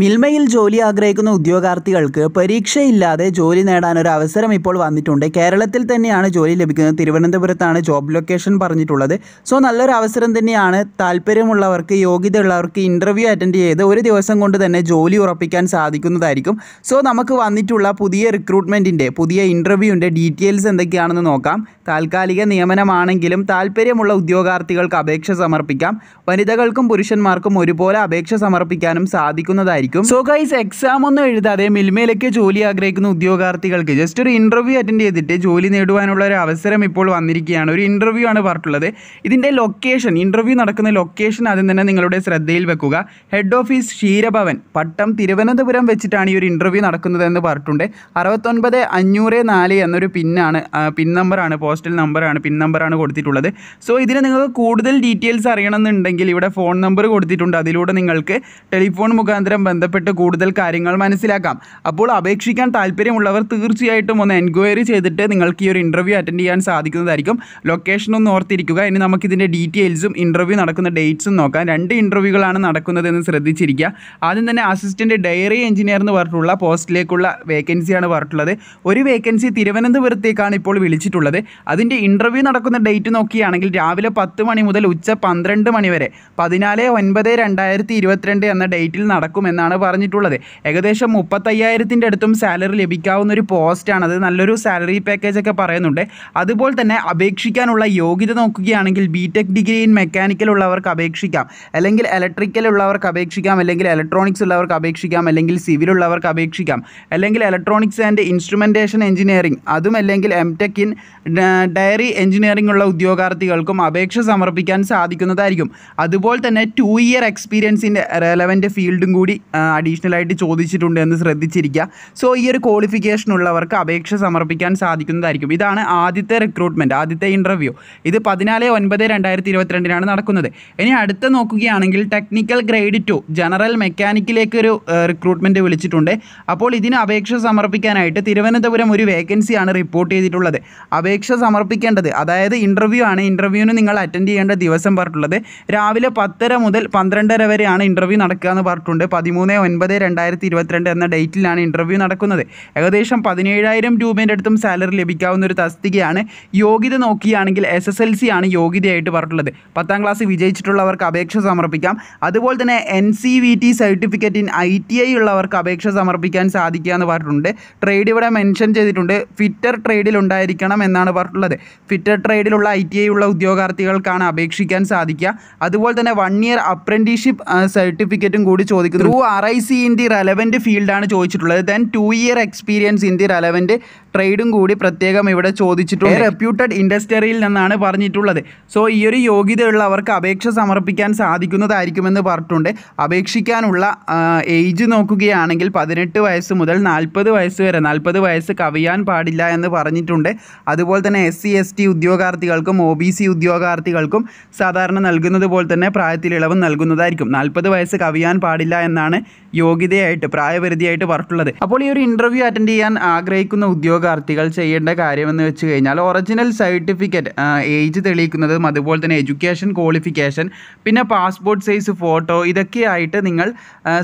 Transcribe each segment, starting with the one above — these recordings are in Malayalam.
മിൽമയിൽ ജോലി ആഗ്രഹിക്കുന്ന ഉദ്യോഗാർത്ഥികൾക്ക് പരീക്ഷയില്ലാതെ ജോലി നേടാൻ ഒരു അവസരം ഇപ്പോൾ വന്നിട്ടുണ്ട്. കേരളത്തിൽ തന്നെയാണ് ജോലി ലഭിക്കുന്നത്. തിരുവനന്തപുരത്താണ് ജോബ് ലൊക്കേഷൻ പറഞ്ഞിട്ടുള്ളത്. സോ നല്ലൊരു അവസരം തന്നെയാണ് താല്പര്യമുള്ളവർക്ക് യോഗ്യതയുള്ളവർക്ക് ഇന്റർവ്യൂ അറ്റൻഡ് ചെയ്ത് ഒരു ദിവസം കൊണ്ട് തന്നെ ജോലി ഉറപ്പിക്കാൻ സാധിക്കുന്നതായിരിക്കും. സോ നമുക്ക് വന്നിട്ടുള്ള പുതിയ റിക്രൂട്ട്മെന്റിന്റെ പുതിയ ഇന്റർവ്യൂവിന്റെ ഡീറ്റെയിൽസ് എന്തൊക്കെയാണെന്ന് നോക്കാം. താൽക്കാലിക നിയമനമാണെങ്കിലും താല്പര്യമുള്ള ഉദ്യോഗാർത്ഥികൾക്ക് അപേക്ഷ സമർപ്പിക്കാം. വനിതകൾക്കും പുരുഷന്മാർക്കും ഒരുപോലെ അപേക്ഷ സമർപ്പിക്കാനും സാധിക്കുന്നതായിരിക്കും. സോ ഗൈസ് എക്സാം ഒന്നും എഴുതാതെ മിൽമയിലേക്ക് ജോലി ആഗ്രഹിക്കുന്ന ഉദ്യോഗാർത്ഥികൾക്ക് ജസ്റ്റ് ഒരു ഇന്റർവ്യൂ അറ്റൻഡ് ചെയ്തിട്ട് ജോലി നേടുവാനുള്ള ഒരു അവസരം ഇപ്പോൾ വന്നിരിക്കുകയാണ്. ഒരു ഇന്റർവ്യൂ ആണ് പറഞ്ഞിട്ടുള്ളത്. ഇതിന്റെ ലൊക്കേഷൻ ഇന്റർവ്യൂ നടക്കുന്ന ലൊക്കേഷൻ ആദ്യം തന്നെ നിങ്ങളുടെ ശ്രദ്ധയിൽ വെക്കുക. ഹെഡ് ഓഫീസ് ക്ഷീരഭവൻ പട്ടം തിരുവനന്തപുരം വെച്ചിട്ടാണ് ഈ ഒരു ഇന്റർവ്യൂ നടക്കുന്നതെന്ന് പറഞ്ഞിട്ടുണ്ട്. അറുപത്തൊൻപത് അഞ്ഞൂറ് നാല് എന്നൊരു പിന്നാണ് പിൻ നമ്പറാണ് പോസ്റ്റൽ നമ്പറാണ് പിൻ നമ്പറാണ് കൊടുത്തിട്ടുള്ളത്. സോ ഇതിന് നിങ്ങൾക്ക് കൂടുതൽ ഡീറ്റെയിൽസ് അറിയണമെന്നുണ്ടെങ്കിൽ ഇവിടെ ഫോൺ നമ്പർ കൊടുത്തിട്ടുണ്ട്. അതിലൂടെ നിങ്ങൾക്ക് ടെലിഫോൺ മുഖാന്തരം ബന്ധപ്പെട്ട് കൂടുതൽ കാര്യങ്ങൾ മനസ്സിലാക്കാം. അപ്പോൾ അപേക്ഷിക്കാൻ താല്പര്യമുള്ളവർ തീർച്ചയായിട്ടും ഒന്ന് എൻക്വയറി ചെയ്തിട്ട് നിങ്ങൾക്ക് ഈ ഒരു ഇന്റർവ്യൂ അറ്റൻഡ് ചെയ്യാൻ സാധിക്കുന്നതായിരിക്കും. ലൊക്കേഷൻ ഒന്ന് ഓർത്തിരിക്കുക. ഇനി നമുക്കിതിന്റെ ഡീറ്റെയിൽസും ഇന്റർവ്യൂ നടക്കുന്ന ഡേറ്റ്സും നോക്കാം. രണ്ട് ഇന്റർവ്യൂകളാണ് നടക്കുന്നതെന്ന് ശ്രദ്ധിച്ചിരിക്കുക. ആദ്യം തന്നെ അസിസ്റ്റന്റ് ഡയറി എഞ്ചിനീയർ എന്ന് പറഞ്ഞിട്ടുള്ള പോസ്റ്റിലേക്കുള്ള വേക്കൻസിയാണ് പറഞ്ഞിട്ടുള്ളത്. ഒരു വേക്കൻസി തിരുവനന്തപുരത്തേക്കാണ് ഇപ്പോൾ വിളിച്ചിട്ടുള്ളത്. അതിന്റെ ഇന്റർവ്യൂ നടക്കുന്ന ഡേറ്റ് നോക്കുകയാണെങ്കിൽ രാവിലെ പത്ത് മണി മുതൽ ഉച്ച പന്ത്രണ്ട് മണി വരെ പതിനാല് ഒൻപത് രണ്ടായിരത്തി ഇരുപത്തിരണ്ട് എന്ന ഡേറ്റിൽ നടക്കുമെന്നാണ് പറഞ്ഞിട്ടുള്ളത്. ഏകദേശം മുപ്പത്തയ്യായിരത്തിന്റെ അടുത്തും സാലറി ലഭിക്കാവുന്ന ഒരു പോസ്റ്റാണ് അത് നല്ലൊരു സാലറി പാക്കേജ് ഒക്കെ പറയുന്നുണ്ട്. അതുപോലെ തന്നെ അപേക്ഷിക്കാനുള്ള യോഗ്യത നോക്കുകയാണെങ്കിൽ B tech degree in mechanical ഉള്ളവർക്ക് അപേക്ഷിക്കാം. അല്ലെങ്കിൽ ഇലക്ട്രിക്കൽ ഉള്ളവർക്ക് അപേക്ഷിക്കാം. അല്ലെങ്കിൽ ഇലക്ട്രോണിക്സ് ഉള്ളവർക്ക് അപേക്ഷിക്കാം. അല്ലെങ്കിൽ സിവിൽ ഉള്ളവർക്ക് അപേക്ഷിക്കാം. അല്ലെങ്കിൽ ഇലക്ട്രോണിക്സ് ആൻഡ് ഇൻസ്ട്രുമെന്റേഷൻ എഞ്ചിനീയറിംഗ് അതും അല്ലെങ്കിൽ M tech in dairy engineering ഉള്ള ഉദ്യോഗാർത്ഥികൾക്കും അപേക്ഷ സമർപ്പിക്കാൻ സാധിക്കുന്നതായിരിക്കും. അതുപോലെ തന്നെ ടു ഇയർ എക്സ്പീരിയൻസിന്റെ റെലവന്റ് ഫീൽഡും കൂടി അഡീഷണൽ ആയിട്ട് ചോദിച്ചിട്ടുണ്ട് എന്ന് ശ്രദ്ധിച്ചിരിക്കുക. സോ ഈ ഒരു ക്വാളിഫിക്കേഷൻ ഉള്ളവർക്ക് അപേക്ഷ സമർപ്പിക്കാൻ സാധിക്കുന്നതായിരിക്കും. ഇതാണ് ആദ്യത്തെ റിക്രൂട്ട്മെന്റ് ആദ്യത്തെ ഇന്റർവ്യൂ ഇത് പതിനാല് ഒൻപത് രണ്ടായിരത്തി ഇരുപത്തിരണ്ടിനാണ് നടക്കുന്നത്. ഇനി അടുത്ത നോക്കുകയാണെങ്കിൽ ടെക്നിക്കൽ ഗ്രേഡ് ടു ജനറൽ മെക്കാനിക്കിലേക്ക് ഒരു റിക്രൂട്ട്മെന്റ് വിളിച്ചിട്ടുണ്ട്. അപ്പോൾ ഇതിന് അപേക്ഷ സമർപ്പിക്കാനായിട്ട് തിരുവനന്തപുരം ഒരു വേക്കൻസിയാണ് റിപ്പോർട്ട് ചെയ്തിട്ടുള്ളത്. അപേക്ഷ സമർപ്പിക്കേണ്ടത് അതായത് ഇന്റർവ്യൂ ആണ്. ഇന്റർവ്യൂവിന് നിങ്ങൾ അറ്റൻഡ് ചെയ്യേണ്ട ദിവസം പറഞ്ഞിട്ടുള്ളത്. രാവിലെ പത്തര മുതൽ പന്ത്രണ്ടര വരെയാണ് ഇന്റർവ്യൂ നടക്കുക എന്ന് പറഞ്ഞിട്ടുണ്ട്. പതിമൂന്ന് ഒൻപത് രണ്ടായിരത്തി ഇരുപത്തിരണ്ട് എന്ന ഡേറ്റിലാണ് ഇന്റർവ്യൂ നടക്കുന്നത്. ഏകദേശം പതിനേഴായിരം രൂപേന്റെ അടുത്തും സാലറി ലഭിക്കാവുന്ന ഒരു തസ്തികയാണ് യോഗ്യത നോക്കിയാണെങ്കിൽ എസ് എസ് എൽ സി ആണ് യോഗ്യതയായിട്ട് പറഞ്ഞിട്ടുള്ളത്. പത്താം ക്ലാസ് വിജയിച്ചിട്ടുള്ളവർക്ക് അപേക്ഷ സമർപ്പിക്കാം. അതുപോലെ തന്നെ N C V T certificate in I T I ഉള്ളവർക്ക് അപേക്ഷ സമർപ്പിക്കാൻ സാധിക്കുക എന്ന് പറഞ്ഞിട്ടുണ്ട്. ട്രേഡ് ഇവിടെ മെൻഷൻ ചെയ്തിട്ടുണ്ട്. ഫിറ്റർ ട്രേഡിൽ ഉണ്ടായിരിക്കണം എന്നാണ് പറഞ്ഞിട്ടുള്ളത്. ഫിറ്റർ ട്രേഡിലുള്ള ഐ ടി ഐ ഉള്ള ഉദ്യോഗാർത്ഥികൾക്കാണ് അപേക്ഷിക്കാൻ സാധിക്കുക. അതുപോലെ തന്നെ വൺ ഇയർ അപ്രന്റീഷിപ്പ് സർട്ടിഫിക്കറ്റും കൂടി ചോദിക്കുന്നു. Through R I C in the relevant ഫീൽഡാണ് ചോദിച്ചിട്ടുള്ളത്. Then two year experience in the relevant ട്രേഡും കൂടി പ്രത്യേകം ഇവിടെ ചോദിച്ചിട്ടുണ്ട്. റെപ്യൂട്ടഡ് ഇൻഡസ്ട്രിയിൽ നിന്നാണ് പറഞ്ഞിട്ടുള്ളത്. സോ ഈ ഒരു യോഗ്യതയുള്ളവർക്ക് അപേക്ഷ സമർപ്പിക്കാൻ സാധിക്കുന്നതായിരിക്കുമെന്ന് പറഞ്ഞിട്ടുണ്ട്. അപേക്ഷിക്കാനുള്ള ഏജ് നോക്കുകയാണെങ്കിൽ പതിനെട്ട് വയസ്സ് മുതൽ നാൽപ്പത് വയസ്സ് വരെ നാൽപ്പത് വയസ്സ് കവിയാൻ പാടില്ല എന്ന് പറഞ്ഞിട്ടുണ്ട്. അതുപോലെ തന്നെ എസ് സി എസ് ടി ഉദ്യോഗാർത്ഥികൾക്കും ഒ ബി സി ഉദ്യോഗാർത്ഥികൾക്കും സാധാരണ നൽകുന്നത് പോലെ തന്നെ പ്രായത്തിലിളവ് നൽകുന്നതായിരിക്കും. നാൽപ്പത് വയസ്സ് കവിയാൻ പാടില്ല എന്നാണ് യോഗ്യതയായിട്ട് പ്രായപരിധിയായിട്ട് പറഞ്ഞിട്ടുള്ളത്. അപ്പോൾ ഈ ഒരു ഇന്റർവ്യൂ അറ്റൻഡ് ചെയ്യാൻ ആഗ്രഹിക്കുന്ന ഉദ്യോഗാർത്ഥികൾ ചെയ്യേണ്ട കാര്യമെന്ന് വെച്ച് കഴിഞ്ഞാൽ ഒറിജിനൽ സർട്ടിഫിക്കറ്റ് ഏജ് തെളിയിക്കുന്നതും അതുപോലെ തന്നെ എഡ്യൂക്കേഷൻ ക്വാളിഫിക്കേഷൻ പിന്നെ പാസ്പോർട്ട് സൈസ് ഫോട്ടോ ഇതൊക്കെയായിട്ട് നിങ്ങൾ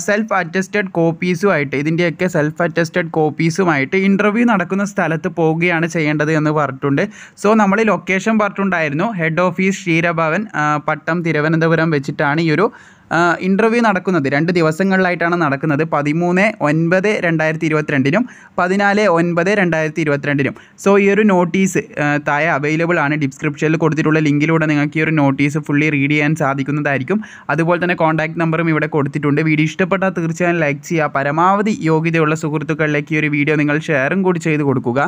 സെൽഫ് അറ്റസ്റ്റഡ് കോപ്പീസുമായിട്ട് ഇതിന്റെയൊക്കെ സെൽഫ് അറ്റസ്റ്റഡ് കോപ്പീസുമായിട്ട് ഇന്റർവ്യൂ നടക്കുന്ന സ്ഥലത്ത് പോവുകയാണ് ചെയ്യേണ്ടത് എന്ന് പറഞ്ഞിട്ടുണ്ട്. സോ നമ്മൾ ലൊക്കേഷൻ പറഞ്ഞിട്ടുണ്ടായിരുന്നു. ഹെഡ് ഓഫീസ് ക്ഷീരഭവൻ പട്ടം തിരുവനന്തപുരം വെച്ചിട്ടാണ് ഈ ഒരു ഇന്റർവ്യൂ നടക്കുന്നത്. രണ്ട് ദിവസങ്ങളിലായിട്ടാണ് നടക്കുന്നത്. പതിമൂന്ന് ഒൻപത് രണ്ടായിരത്തി ഇരുപത്തിരണ്ടിനും പതിനാല് ഒൻപത് രണ്ടായിരത്തി ഇരുപത്തിരണ്ടിനും സോ ഈ ഒരു നോട്ടീസ് താഴെ അവൈലബിൾ ആണ്. ഡിസ്ക്രിപ്ഷനിൽ കൊടുത്തിട്ടുള്ള ലിങ്കിലൂടെ നിങ്ങൾക്ക് ഈ ഒരു നോട്ടീസ് ഫുള്ളി റീഡ് ചെയ്യാൻ സാധിക്കുന്നതായിരിക്കും. അതുപോലെ തന്നെ കോൺടാക്ട് നമ്പറും ഇവിടെ കൊടുത്തിട്ടുണ്ട്. വീഡിയോ ഇഷ്ടപ്പെട്ടാൽ തീർച്ചയായും ലൈക്ക് ചെയ്യുക. പരമാവധി യോഗ്യതയുള്ള സുഹൃത്തുക്കളിലേക്ക് ഈ ഒരു വീഡിയോ നിങ്ങൾ ഷെയറും കൂടി ചെയ്ത് കൊടുക്കുക.